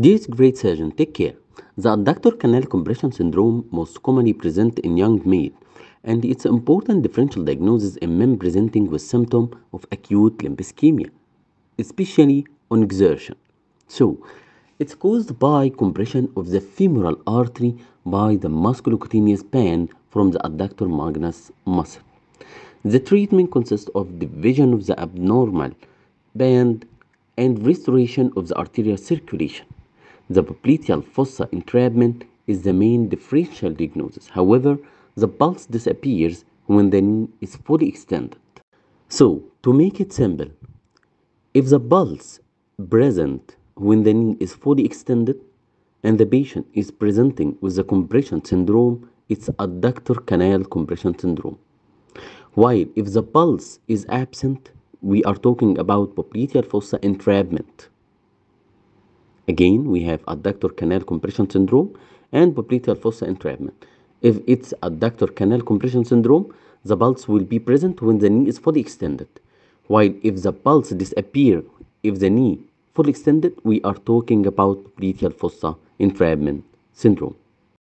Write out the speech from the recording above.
Dear great surgeon, take care. The adductor canal compression syndrome most commonly present in young male and it's important differential diagnosis in men presenting with symptom of acute limb ischemia, especially on exertion. So, it's caused by compression of the femoral artery by the musculocutaneous band from the adductor magnus muscle. The treatment consists of division of the abnormal band and restoration of the arterial circulation. The popliteal fossa entrapment is the main differential diagnosis. However, the pulse disappears when the knee is fully extended. So, to make it simple, if the pulse present when the knee is fully extended and the patient is presenting with the compression syndrome, it's adductor canal compression syndrome. While if the pulse is absent, we are talking about popliteal fossa entrapment. Again, we have adductor canal compression syndrome and popliteal fossa entrapment. If it's adductor canal compression syndrome, the pulse will be present when the knee is fully extended. While if the pulse disappear if the knee fully extended, we are talking about popliteal fossa entrapment syndrome.